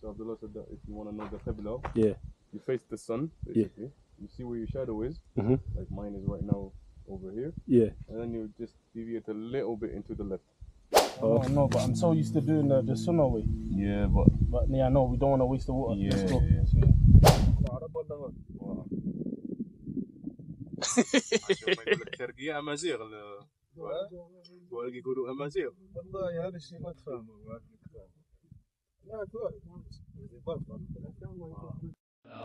So Abdullah said that if you want to know the qibla, Yeah. you face the sun, basically. You see where your shadow is, Mhm. like mine is right now over here, Yeah. and then you just deviate a little bit into the left. Oh no, but I'm so used to doing the, the sunnah way. Yeah, but But yeah, no, we don't want to waste the water. Yeah, Let's go. yeah. الشرقية أمازيغ يقولوا أمازيغ والله هذا الشيء ما تفهمه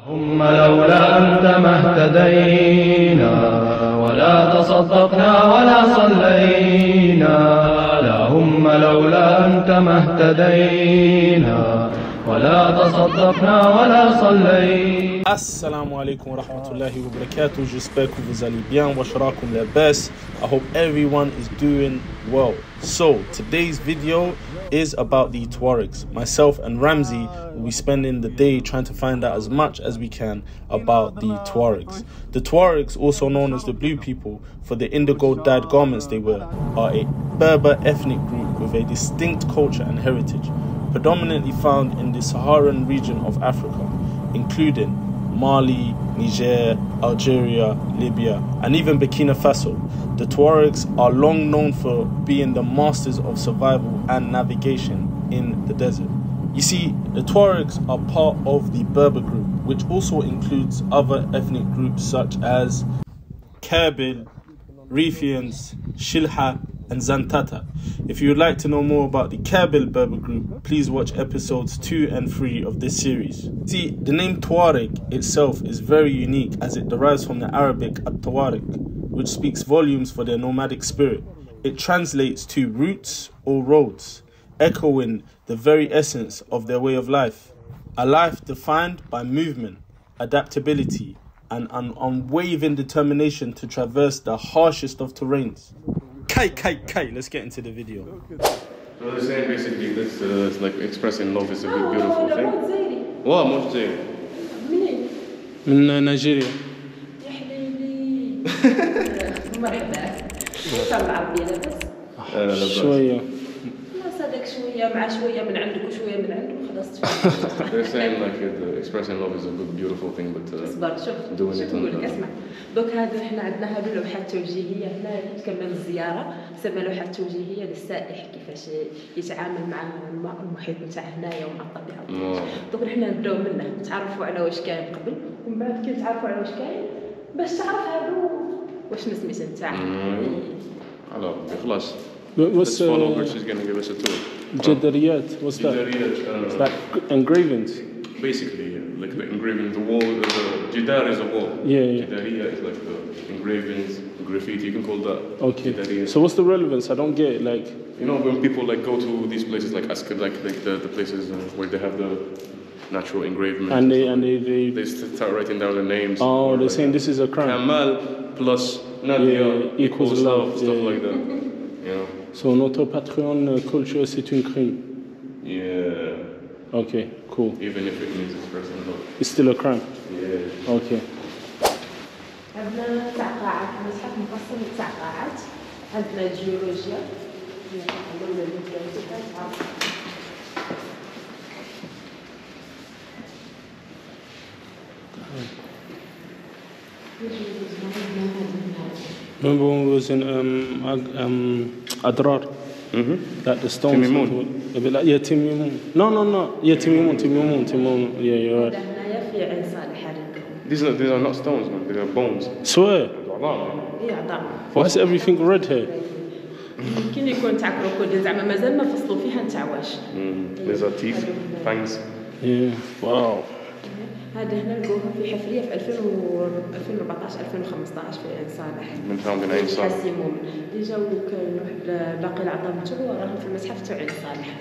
هم لولا أنت ما اهتدينا ولا تصدقنا ولا صلينا. لا هم لولا أنت ما اهتدينا ولا تصدقنا ولا صلينا Assalamu alaikum wa rahmatullahi wa barakatuh. J'espère que vous allez bien. Washrakum la best. I hope everyone is doing well. So, today's video is about the Tuaregs. Myself and Ramsey will be spending the day trying to find out as much as we can about the Tuaregs. The Tuaregs, also known as the Blue People, for the indigo dyed garments they wear, are a Berber ethnic group with a distinct culture and heritage, predominantly found in the Saharan region of Africa, including Mali, Niger, Algeria, Libya, and even Burkina Faso. The Tuaregs are long known for being the masters of survival and navigation in the desert. You see, the Tuaregs are part of the Berber group, which also includes other ethnic groups such as Kabil, Rifians, Shilha, and Zantata. If you would like to know more about the Kabil Berber group, please watch episodes 2 and 3 of this series. See, the name Tuareg itself is very unique as it derives from the Arabic at-Tawarik, which speaks volumes for their nomadic spirit. It translates to roots or roads, echoing the very essence of their way of life. A life defined by movement, adaptability, and an unwavering determination to traverse the harshest of terrains. Kai, kai, kai, let's get into the video. So they're saying basically this uh, it's like expressing love is a big, beautiful thing. What? مش زين. منين؟ من نيجيريا يا حبيبي مرحبا طلع ربي لاباس آه، لا بأس. شوية لا صدق شوية مع شوية من عندك وشوية من عنده خلصت They're saying like uh, expressing love is a good, beautiful thing, but uh, اصبر شوف doing شوف it نقول on لك the- اسمع دوك هذا إحنا عندنا هذو اللوحات التوجيهيه هنا تكمل الزياره تسمى لوحات توجيهية للسائح كيفاش يتعامل مع الم- المحيط نتاع هنايا ومع الطبيعة. دوك حنا نبداو منه نتعرفوا على واش كاين قبل ومن بعد كي نتعرفوا على واش كاين باش تعرف هادو واش سميتها نتاعهم على ربي خلاص. Let's follow her. uh, She's gonna give us a tour. Jadariyat? What's that? Jidariyat, uh, Like engravings. basically yeah, like the engraving, the wall, the jidar is a wall. Yeah, yeah. Jidariya is like the engravings, graffiti. You can call that. Okay. Jidariya. So what's the relevance? I don't get it. Like, You know when people like go to these places like Askar, like like the, the places uh, where they have the natural engraving. and they and they, they they start writing down their names. oh, they're like saying this is a crime. Kamal plus Nadia Yeah, equals equals love, love, stuff yeah. like that. You know? So notre Patreon uh, culture c'est un crime. Yeah. Okay, cool. Even if it means expressing love. It's still a crime. Yeah. Okay. عندنا تاع قاعات المتحف مفصل تاع قاعات عندنا الجيولوجيا عندنا الجيولوجيا تعرف Remember when we was in um, Ag- um Adrar? Mm-hmm. Like the stones. Timimun. A bit like yeah, Timimun. No, no, no. Yeah, Timimun, Timimun, Timimun. Yeah, you're right. هنايا في عين صالح هذا These are these are not stones, man. They are bones. Swear. هي عظام Why is everything red here? يمكن يكون تاع كروكوديل زعما مازال ما فصلوا فيها نتاع واش Mm. These are teeth, fangs. Yeah. Wow. هذا هنا لقوها في حفريه في 2000 و 2014 2015 في عين صالح من in عين صالح. ديجا وكان واحد باقي العظام تاعو راهم في المتحف تاع عين صالح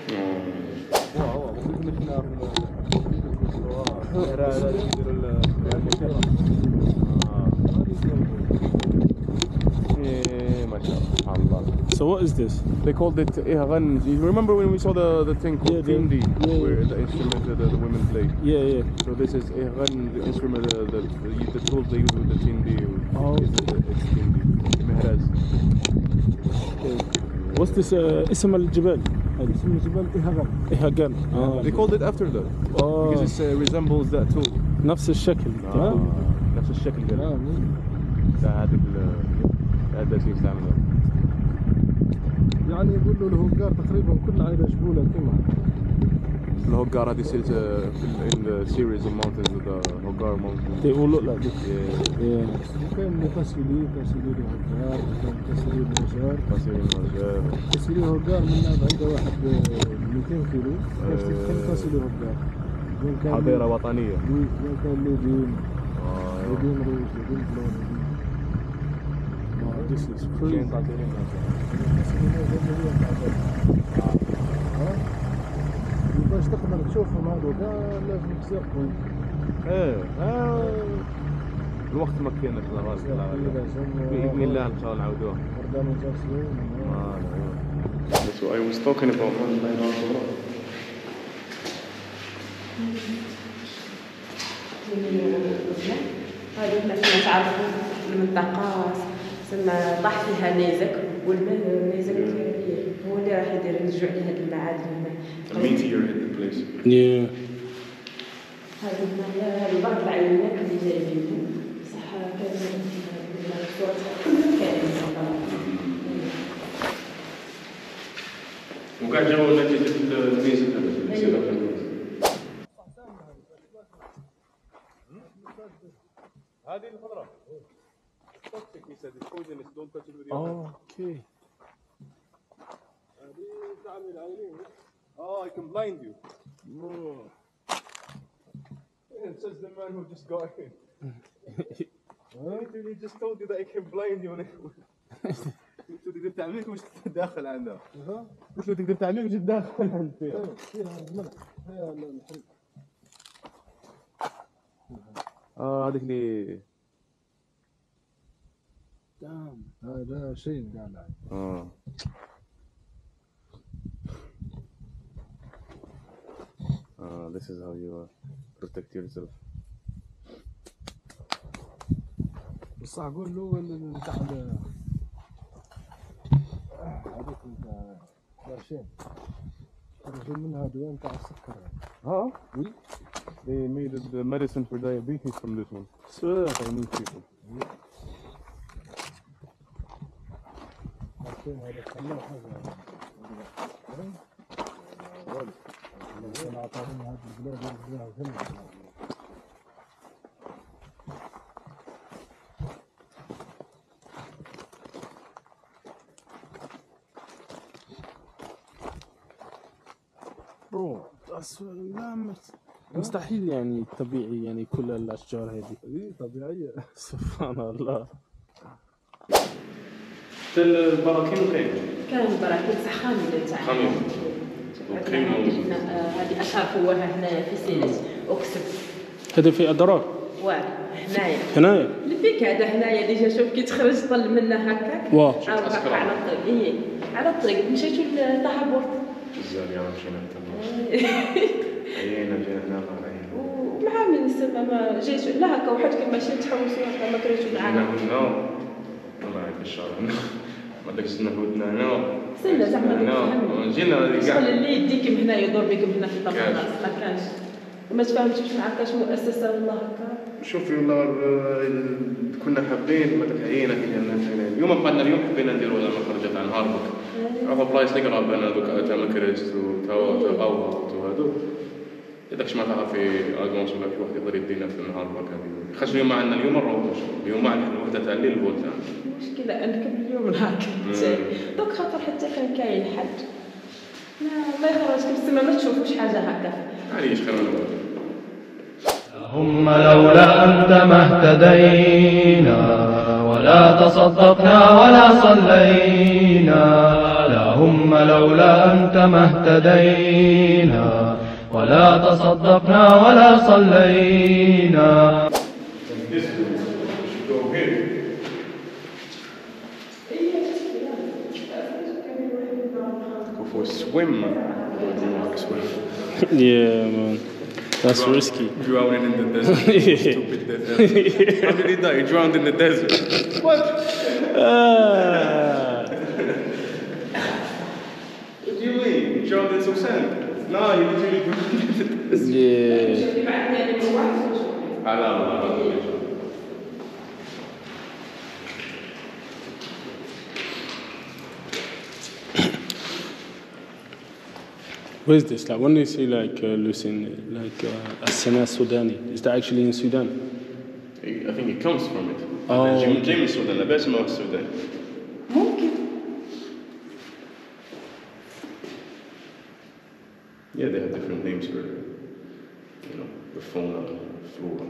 So what is this? They called it Ihran. You remember when we saw the, the thing called Yeah, the- Tindi, yeah, where yeah. the instrument that the, the women play? Yeah, yeah. So this is Ihran, the instrument, the, the, the, the tools they use with the Tindi. Oh. It's, it's Tindi. Mehraz. Okay. What's this? Uh, اسم الجبال. اسمه جبل إهغل إهاجان اه They called it after that اه because it uh, resembles that too. نفس الشكل آه. نفس الشكل كده آه اللي بتعملها. يعني يقول له الهوكار تقريبا كل عائلة جبولة كيما الهوجار هذه سيرت في ال- in the series of mountains the Hogar mountain. they all look like this Yeah. yeah. وكاين اللي فاسيلي فاسيلي هوكار وكاين فاسيلي مجار. قصير المرجان. فاسيلي هوكار من بعيدة واحد ب 200 كيلو. This is كاين crazy باش تقدر تشوفهم هذوك لازم تسرقهم إيه آه. الوقت ما كاينش لا غاز لا غاز. بإذن الله إن شاء الله نعاودوها. So I was talking about Arbour. هذه هنا كما تعرفوا المنطقة تسمى طاح فيها نيزك والماء النيزك هو اللي راح يدير يرجع لي هذه المعادن هنا A meteor hit the place. yeah هذه بعض العينات اللي جايبينهم بصح كان وقاعد جاوا نتيجة الميزة. هذه Toxic, he said, it's poisonous, don't touch it with your oh Oh, I can blind you. It says the man who just got in. Literally just told you that I can blind you. قلت له تقدر تعمل وش تدخل عنده قلت له تقدر تعمل وش تدخل عنده آه هذيك اللي هذا شيء قال اه Uh, this is how you uh, protect yourself. بصح قول له ال- نتاع ال- هذيك نتاع برشام خرجوا منها دواء نتاع السكر Huh? Oui. They made the medicine for diabetes from this one. so Chinese people. هذا كان عطاهم هذه البلاد bro لا مستحيل يعني طبيعي يعني كل الأشجار هذه. اي طبيعية. سبحان الله. حتى البراكين كاين. كان براكين صح خاملة تاع خاملة. هذه اشهر فوهه هنايا في تيلت أكسب. هذا في ادراك واه هنايا. هنايا. اللي فيك هذا هنايا déjà شوف كي تخرج طل منه هكاك؟ واه على الطريق. اي على الطريق. مشيتو لطهبورت يعرف شنو حتى عيينا جينا هنا. ومع من يسمى ما جيتو لا هكا واحد كي ماشي تحوسوا هكا ما كرهتو جينا معانا هنا والله هيك الشهر هنا ما داك السنة ودنا هنا؟ سنة زعما هنا. جينا كاع اللي يديك هنا يدور بك من هنا في كاش. الطبقات ما كانش. وما تفهمتوش مع كاش مؤسسة والله هكا. شوفي والله كنا حابين ما داك عيينا كي هنا. اليوم بعدنا اليوم حبينا نديروا زعما خرجت عن هاربك عرفوا بلايص اللي قراب أنا دوك تا مكرست وتا غوط وهذو إذا ما تعرفي ولا في واحد يقدر يدينا في النهار هكا هذه اليوم ما عندنا اليوم نروح اليوم عندنا الوحدة تاع الليل الفوت تاعنا مشكلة أنك اليوم مم. دوك خاطر حتى كان كاين حد. لا ما يخرجكم السما ما تشوفوش حاجة هكا. معليش خير من. اللهم لولا أنت ما اهتدينا ولا تصدقنا ولا صلينا. اللهم لولا أنت ما اهتدينا. ولا تصدقنا ولا صلينا Go for a swim, man. Go swim. yeah man that's risky Drowning in the desert. Stupid desert. How did he die? He drowned in the desert. ah. What do you mean? He with Susan. No, you literally Yeah. اللي بعد يعني من واحد وشوف. على الله Where's this? Like when they say like uh, Lucin, like uh, Asana Sudani, is that actually in Sudan? I think it comes from it. Oh. جاي جاي من السودان لاباس ما هو السودان. Different names for, you know, the fauna, flora.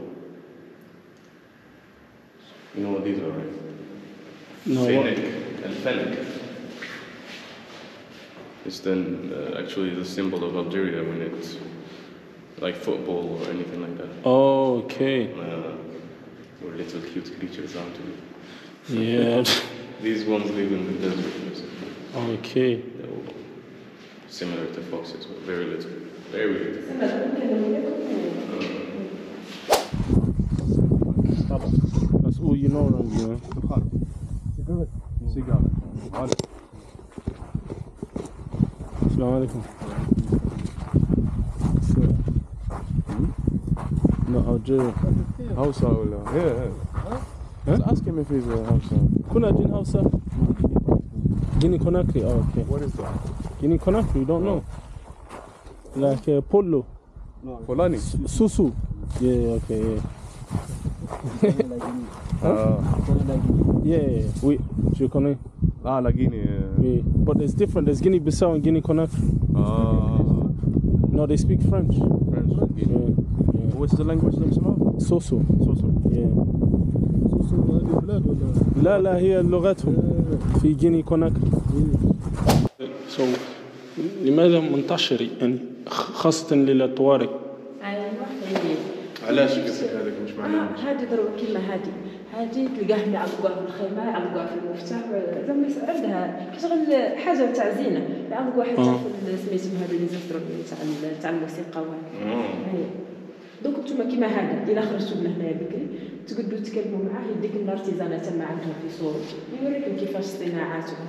You know what these are, right? No. Fennec and fennec. It's then uh, actually the symbol of Algeria when it's like football or anything like that. Oh, okay. Uh, or little cute creatures out of it. Yeah. These ones live in the desert, okay similar to foxes, but very little. Very little. That's all you know around here. Good. Cigar. Assalamu alaikum. No, Algeria. Hausa, Yeah, yeah. Huh? I Ask him if he's a Hausa. Kunajin Hausa? Guinea Conakry. Oh, okay. What is that? Guinea Conakry. You don't know? Like uh, polo. No. Polani. Susu. Yeah. Okay. Yeah. Uh. yeah, yeah, yeah. We, je connais. Ah, la Yeah. yeah. But it's different. There's Guinea-Bissau and Guinea-Conakry. Ah. No, they speak French. French. Yeah. yeah. What's the language themselves? Soso. Soso. Yeah. بلاد ولا لا لا هي لغتهم في جيني كوناكري. So لماذا منتشر يعني خاصة للطوارق؟ علاش قلت لك هذاك مش معناه آه، هذه ضروري كيما هذه هذه تلقاها يعلقوها في الخيمة يعلقوها في المفتاح زعما عندها كتغل حاجة تاع زينة يعلقوها حتى آه. في سميتهم هذو les instruments تاع تاع الموسيقى وهذا آه. دوك نتوما كيما هذا إلا خرجتوا من هنايا بكري تقعدوا تكلموا معاه يديك ال artisanat تما عندهم في صور يوريكم كيفاش صناعاتهم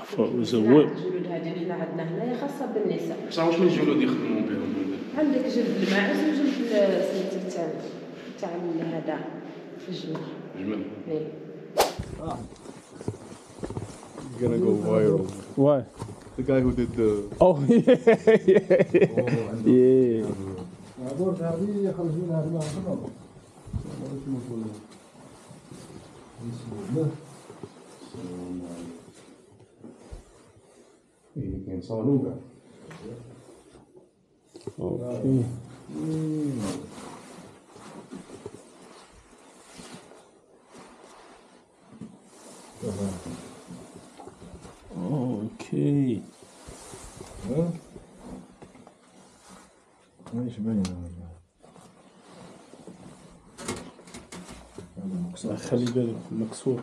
I thought it was a صناعة whip. الجلود هذه اللي حنا عندنا هنايا خاصة بالنساء بصح واش من الجلود يخدموا بهم عندك جلد الماعز وجلد سميتو تاع تاع هذا الجمل جمل إيه. He's gonna go viral. Why? The guy who did the. Oh yeah, yeah, yeah. عبور هذه يخرج منها الماء خضر شنو نقول بسم الله كاين صالوغا Okay. Okay. ها إيش باين هذا هذا مكسر خلي بالك مكسور.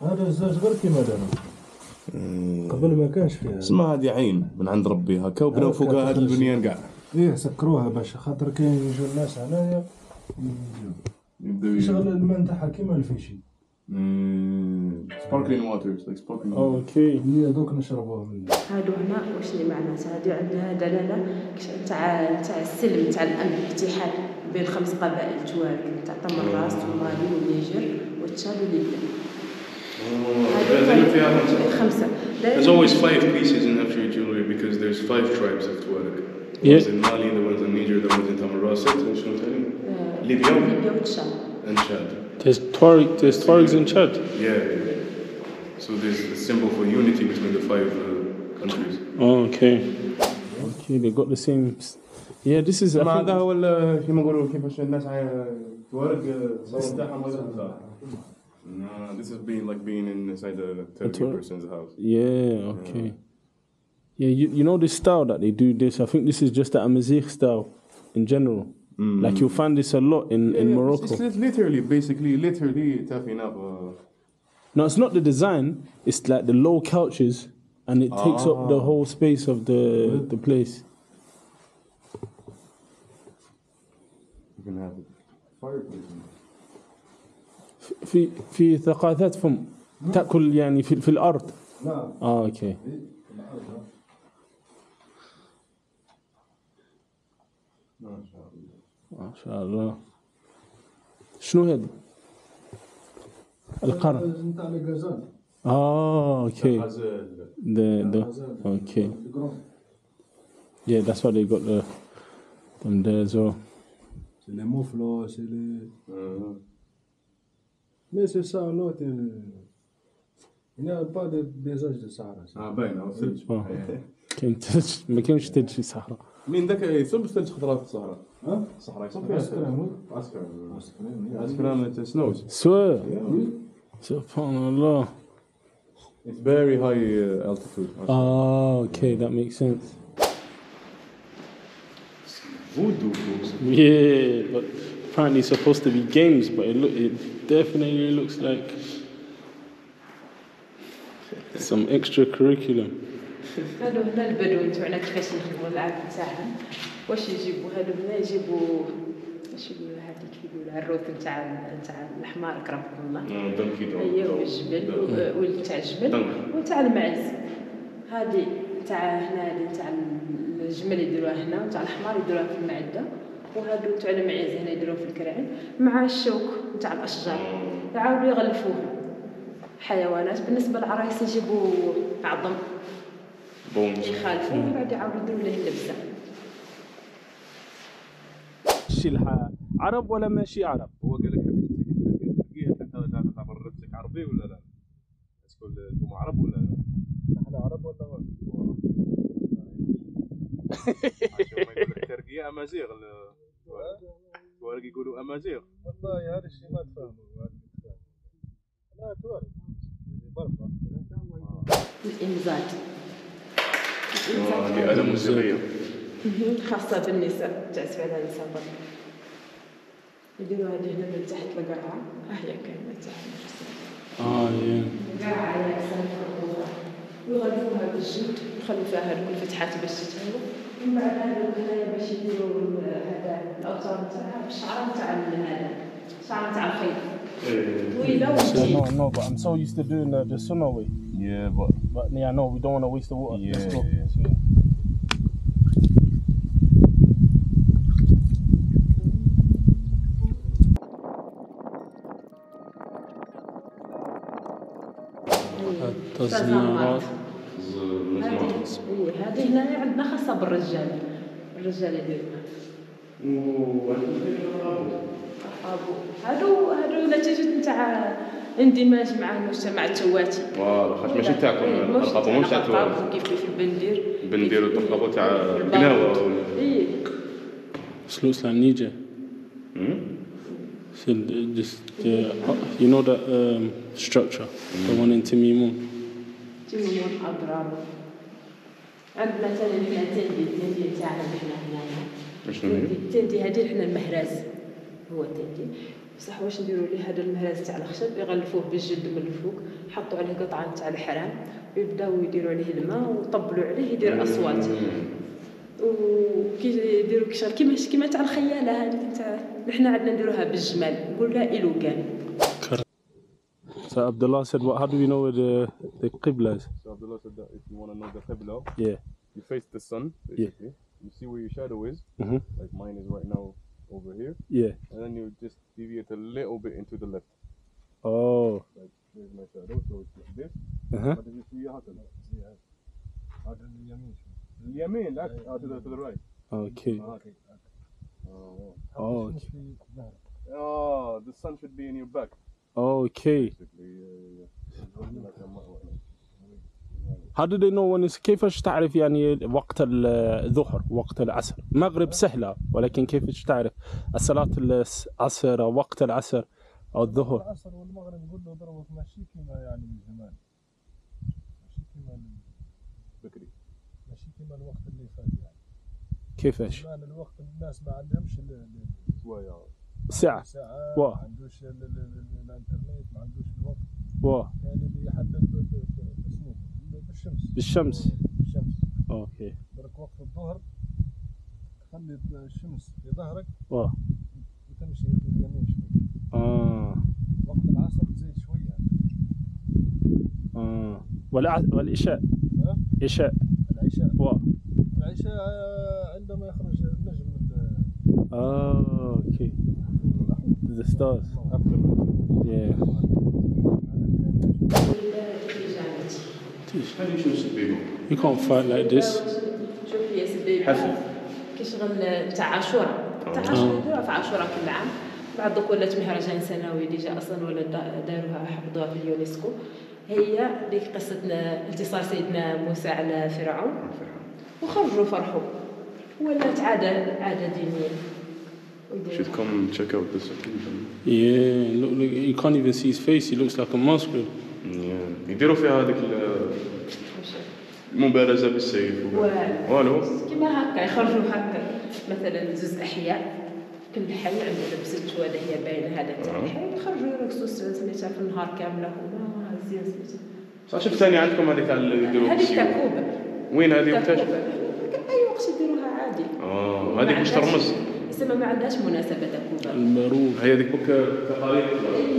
هذا الزاج غير كيما داروا قبل ما كانش فيها. اسمها هذه عين من عند ربي هكا وبناو هكا فوقها هذا. البنيان كاع. إيه سكروها باش خاطر كاين يجوا الناس هنايا يبداو يشغل الماء نتاعها كيما الفيشي. سباركلين واتر لايك سباركلين Okay. اللي هذوك نشربوها من هادو هنا واش اللي معناتها هادي عندها دلاله كش- تاع تاع السلم تاع الامن الاتحاد بين خمس قبائل توارك تاع طمراس ومالي والنيجر وتشاد وليبيا لازم فيها خمسة. خمسه There's always five pieces in Afri jewelry because there's five tribes of Tuareg. The Yeah. ones in Mali, the ones in Niger, the ones in Tamarasset, and شنو تاني؟ آه، ليبيا ليبيا وتشاد and Chad. There's Tuareg. There's Tuaregs in Chad. Yeah. So there's a symbol for unity between the five uh, countries. Oh, okay. Okay, they got the same. s- Yeah, this is. I ما think- هذا هو ال- كيما نقولوا كيفاش الناس عا- توارق الصوت تاعهم هذا No, this is being like being inside a 30 Tuareg? person's house. Yeah, okay. Yeah, you, you know this style that they do this. I think this is just the Amazigh style in general. Like you'll find this a lot in, in Yeah, Morocco. It's, it's literally, basically, literally tapping up. Uh, No, it's not the design. It's like the low couches, and it takes up the whole space of the the place. you can have a fireplace. in في في ثقافات فم تاكل يعني في, في الارض نعم اه اوكي ما شاء الله شنو هذا القرن نتاع الغزال آه okay the the okay yeah that's why they got the them there as well C'est les mouflons, c'est les. Mais c'est ça, l'autre. euh, Il n'y a pas de paysage de Sahara. آه باين ثلج آه. كاين تلج ما كاينش تلج في الصحراء مين ذاك يصب ثلج خضراء في الصحراء ها؟ الصحراء يصب فيها Ascram, oui. اسكرام Ascram, oui. اسكرام سنوز سوا سبحان الله It's very high uh, altitude. Oh, okay, that makes sense. Voodoo books. Yeah, but apparently it's supposed to be games, but it look it definitely looks like some extra curriculum. هادو هنا البدو تاعنا كيفاش يخدموا العاب تاعهم واش يجيبوا هادو هنا يجيبوا واش يقولوا هذيك يقولوا الروث نتاع نتاع الحمار كرمكم الله. هي والجبل و- والتاع الجبل دونك. وتاع المعز. هذه تاع هنا هذه تاع الجمل يديروها هنا وتاع الحمار يديروها في المعدة وهادو تاع المعز هنا يديروها في الكرعين مع الشوك تاع الأشجار. يعاودوا يغلفوها. حيوانات بالنسبة للعرايس يجيبوا عظم. بونز. يخالفوا ومن بعد يعاودوا يديروا له اللبسة. ماشي الح- عرب ولا ماشي عرب؟ هو قال لك حبيت تلقيها أنت تعتبر نفسك عربي ولا لا؟ تقول أنتم عرب ولا لا؟ إحنا عرب ولا غير؟ يقول لك ترقية أمازيغ ال- التوارق يقولوا أمازيغ والله هذا الشيء ما تفهمه. لا الامزاج هذه آلة موسيقية مهم. خاصة بالنساء تعزف على النساء برك يديروا هذه هنا من تحت القرعة ها هي كلمة تاعنا آه yeah. القرعة على أحسن بالجلد يخلوا فيها هذوك الفتحات باش تتهوى ومن بعد هذوك هنايا باش يديروا هذا الأوتار تاعها بالشعر تاع هذا الشعر تاع الخيط So, no, no, but I'm so used to doing the, the way. Yeah, but But yeah, no, we don't want to waste the water. Let's Yeah, go. yeah. تزميرات هذه إيه، هنا عندنا خاصة بالرجال. الرجال أبو هادو هادو نتيجة نتاع اندماج مع المجتمع التواتي. فوالا خاطر ماشي تاعكم إيه، القرقابو مش تاع التوارق كيف كيف البندير؟ بنديروا كيف- القرقابو تاع إيه. This looks like Niger. Hmm? So just uh, you know that um, structure, the one in Timimun. تيمون أضرار عندنا مثلا هنا تندي التندي تاعنا حنا هنايا؟ التندي هذه حنا المهراز. هو التندي بصح واش نديروا ليه هذا المهراز تاع الخشب؟ يغلفوه بالجلد من الفوق يحطوا عليه قطعة تاع الحرام ويبداو يديروا عليه الماء ويطبلوا عليه يدير اصوات وكي يديروا كشغل كيما كيما تاع الخيالة هذيك تاع حنا عندنا نديروها بالجمال. نقول لها إلوغان. So Abdullah said, well, how do we know where the, the Qibla is? So Abdullah said that if you want to know the Qibla, yeah. you face the sun, basically. Yeah. You see where your shadow is, mm -hmm. like mine is right now over here. Yeah. And then you just deviate a little bit into the left. Oh. Like, there's my shadow, so it's like this. Uh-huh. But if you see your hotel, yeah. Out to the Yemen. Yemen, that's out to the, to the right. Okay. Ah, oh, oh, okay. Oh, okay. Oh, the sun should be in your back. Okay. a mo- How do they know when it's كيفاش تعرف يعني وقت الظهر وقت العصر؟ المغرب سهلة ولكن كيفاش تعرف الصلاة العصر أو وقت العصر أو الظهر؟ العصر والمغرب يقول له ضربك ماشي كيما يعني من زمان. ماشي كيما بكري. ماشي كيما الوقت اللي فات يعني. كيفاش؟ زمان الوقت الناس ما عندهمش ال- شوية. ساعة الساعات واه. ما عندوش ال- ال- ال- الانترنت ما عندوش الوقت. واه كان اللي يحدد ب- ب- ب- باسمه بالشمس. بالشمس. بالشمس. okay. درك وقت الظهر تخلي الشمس في ظهرك. واه وتمشي اليمين شوي. آه. وقت العصر تزيد شوية آه. والع... والعشاء؟ عشاء. العشاء. وا العشاء عندما يخرج النجم من آه أوكي. The stars. Yeah. You can't fight like this. حفل. كيشغل تاع عاشوراء تاع عاشوراء يديروها في عاشوراء كل عام بعد دوك ولات مهرجان سنوي déjà أصلا ولا دا- داروها حفظوها في اليونسكو. هي ديك قصة انتصار سيدنا موسى على فرعون. وخرجوا فرحوا ولات عادة عادة دينية Should come check out this. yeah look, look you can't even see his face. He looks like a masquerade Yeah. يديروا فيها هذيك ال- المبارزة بالسيف والو كيما هكا يخرجوا هكا. مثلا زوز أحياء. كل حي عنده لبس الجواد هي باينة هذا. تاع الحي يخرجوا يرقصوا سميتها في النهار كاملة. هما زين سميتها. صح شفت ثاني عندكم هذيك تاع اللي يديروا هذيك بالسيف. تاكوبه وين هذه وقتاش؟ أي وقت يديروها عادي. آه هذيك واش عندهاش- ترمز؟ يسمى ما عندهاش مناسبه تاكوبه المروج هي هذيك بك تقاليد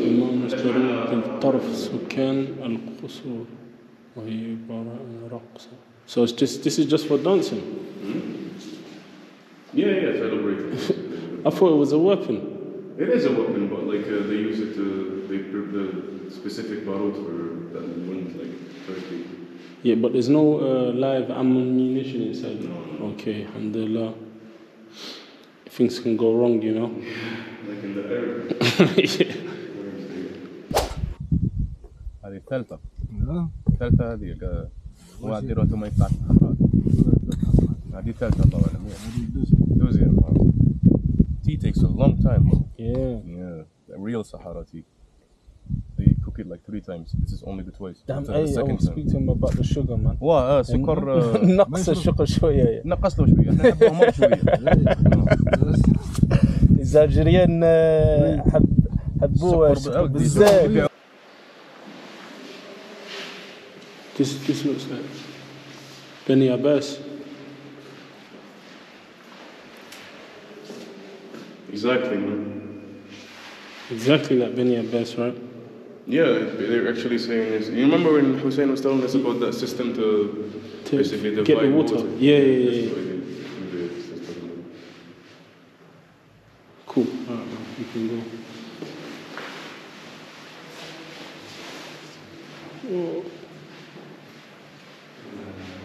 إمام مستروح بالطرف السكان القصور وهي عبارة عن رقصة so it's just this is just for dancing Yeah, yeah, celebrating. I thought it was a weapon it is a weapon, but like uh, they use it to they prep the specific barut for that wouldn't like Turkey. yeah but there's no uh, live ammunition inside okay alhamdulillah things can go wrong you know Like in the Arab. yeah. هذه الثالثة ها الثالثة هذه قا- واديروها ثم يطلع الحفرات هذه الثالثة الله أعلم هذه الدوسة دوزين tea takes a long time yeah yeah the real Sahara tea they cook it like three times this is only the twice damn This is the hey I second will time. speak to him about the sugar man واه آه، سكر آه، نقص الشقة شوية نقص له شوية احنا نحبه مر شوية الزاجريان آه، حب حبوه سكر سكر بقى- بزاف This this looks like Benny Abbas. Exactly, man. Exactly like Benny Abbas, right? Yeah, they're actually saying this. You remember when Hussein was telling us about that system to, To basically get divide the water. Yeah, yeah, yeah, yeah. what they- they- the system. Cool. Alright, you can go.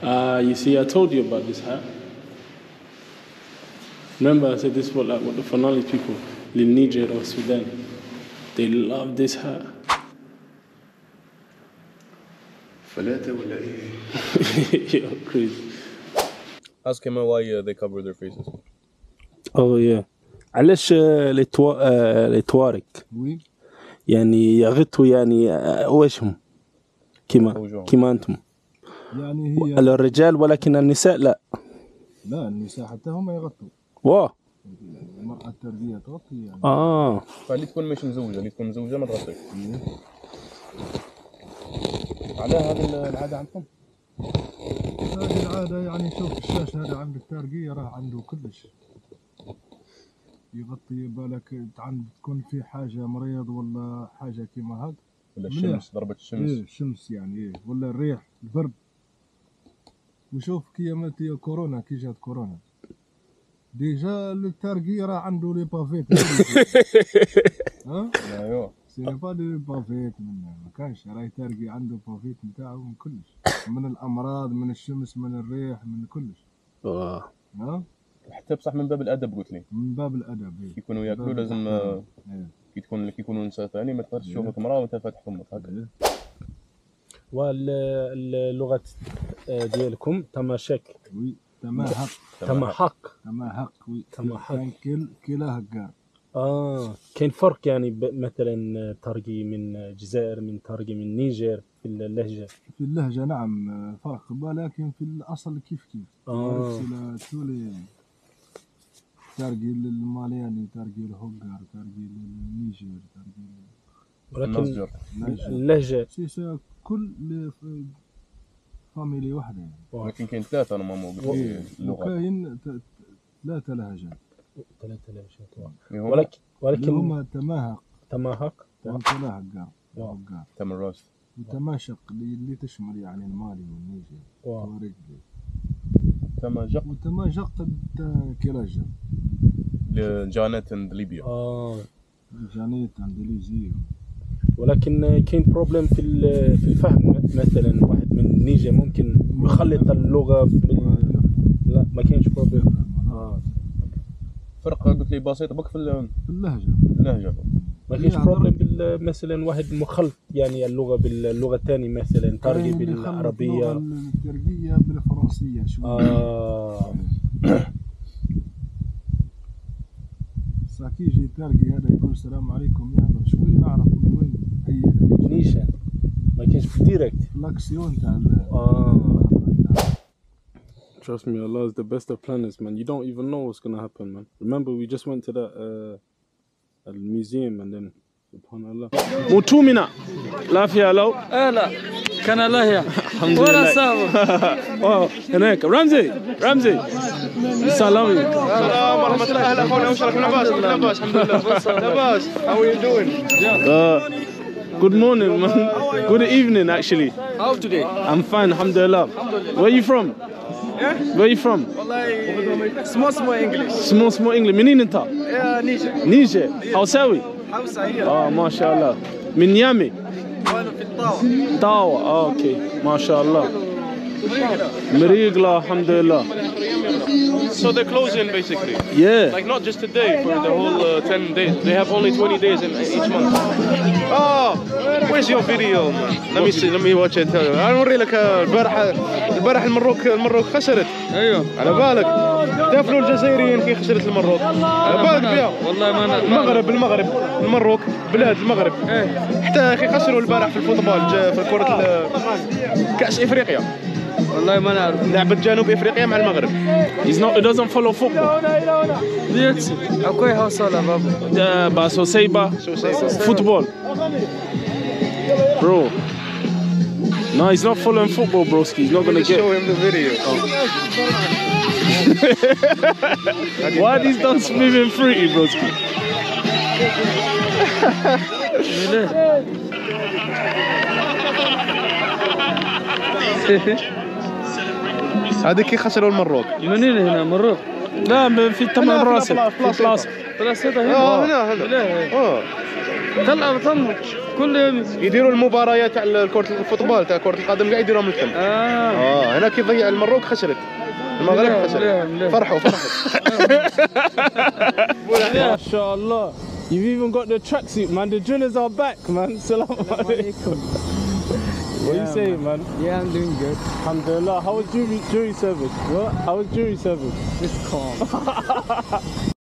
Ah, you see, I told you about this hat. Remember, I said this was like what the Fanali people in Niger or Sudan. They love this hat. فلاتة ولا إيه؟ Crazy. ask him why uh, they cover their faces. Oh yeah. علاش آه، التوا... آه، التوارك وي يعني يغطوا يعني آه، وجههم كما. كما أنتم. يعني هي الرجال ولكن النساء لا. لا النساء حتى هم يغطوا واه المرأة التربية تغطي يعني. آه. فاللي تكون مش مزوجة اللي تكون مزوجة ما تغطيش على هذه العادة عندكم؟ هذه العادة يعني شوف الشاش هذا عند الترقي راه عنده كلش. يغطي بالك عند تكون في حاجة مريض ولا حاجة كيما هاك ولا. الشمس ضربة الشمس. إيه الشمس يعني إيه ولا الريح البرد. وشوف كيما تاع كورونا كي جات كورونا. déjà الترقي راه عنده les bavettes. ها؟ أيوه. c'est pas les bavettes من ما كانش راهي ترقي عنده bavette نتاعو من كلش. من الأمراض من الشمس من الريح من كلش. ها؟ حتى بصح من باب الأدب قلت لي. من باب الأدب كي إيه. يكونوا يأكلوا لازم. آه، إيه. كي تكون كي يكونوا نساء ثاني ما تقدرش تشوفك امراه وأنت فاتح فمك هكا واللغة آه، ديالكم تماشق oui تماهق تماهق تماهق وي. تماهق. كان كل كلا هكار آه. كاين فرق يعني ب- مثلا ترقي من الجزائر من ترقي من نيجر في اللهجة. في اللهجة نعم آه، فرق ولكن في الأصل كيف كيف؟ آه. تولي ترقي للمالياني ترقي الهوغار ترقي للنيجر ترقي ولكن النصجر اللهجة. سي سا كل ل- ف- فاميلي واحدة يعني. ولكن كاين ثلاثة أنا ماما قلت لي اللغات وكاين ت- ت- ثلاثة لهجات. ثلاثة هما ولكن اللي ولكن هما تماهق. هقار واو. هقار تم الروست وتماشق اللي, تشمل يعني المالي والنيجي. واو. طريق تم جق وتماشق كيلاجر جانت اند ليبيا. آه. جانيت اندونيسيا ولكن كاين بروبلم في ال- في الفهم. مثلا واحد من نيجي ممكن يخلط اللغة بال... لا ما كاينش بروبلم آه فرق قلت لي بسيط بك في ال- في اللهجة. في اللهجة ما كاينش بال... مثلا واحد مخلط يعني اللغة باللغة الثانية مثلا ترجي يخلط بالعربية. التركيه بالفرنسية شوية آه. ساكي يجي تركي هذا يقول السلام عليكم يهضر شوي نعرف من وين اي. نيشان. ما كاينش ديريكت فلاكسيون تاع آه. Trust me, Allah is the best of planners, man. You don't even know what's gonna happen, man. Remember, we just went to that uh, museum and then, subhanallah. Mutumina, lafiya lau. لا كان الله يا الحمد ولا لله. صابر اه هناك رمزي رمزي سلامي السلام ورحمه الله اهلا اخونا وشرك لاباس لاباس الحمد لله لاباس هاو يو دوين Uh, good morning, man. Good evening, actually. how today I'm fine, alhamdulillah. Where you from? Where you from? والله small small English Small, small English. منين انت؟ نيجر نيجر. حوساوي. حوسة هي آه ما شاء الله. من يامي. وأنا في الطاوة طاوة آه أوكي ما شاء الله مريقلة الحمد لله So they're closing basically. yeah. Like not just today, for the whole uh, 10 days. They have only 20 days in each month. Oh, where's your video, man? Let me see, let me watch it. أنا نوري لك البارح البارح المروك المروك خسرت. أيوه. على بالك. دافلوا الجزائريين كي خسرت المروك. على بالك بها والله ما المغرب المغرب. المروك. بلاد المغرب. إيه. حتى أخي خسروا البارح في الفوتبول في كرة كأس إفريقيا. والله ما نعرف لعبة جنوب افريقيا مع المغرب he's not he doesn't follow football ديتسي اكوي حوصلة بابا uh, but Soseiba football bro no he's not following football broski he's not gonna Show get him the video. why are these done swimming fruity broski هذه كي خسروا المروك. منين هنا مروك. لا في تمام هنا في بلاصة بلاصتها هنا. آه هنا هنا. لا آه. طلع طمك كل يوم. يديروا المباريات تاع كرة الفوتبول تاع كرة القدم قاعد يديروها من التم آه. آه هناك يضيع المروك خسرت. المغرب خسرت. فرحوا فرحوا. ما شاء الله. You've even got the tracksuit, man. The drillers are back, man. Salam alaikum. What are you saying, man? Yeah, I'm doing good. Alhamdulillah. How was jury, jury service? What? How was jury service? It's calm.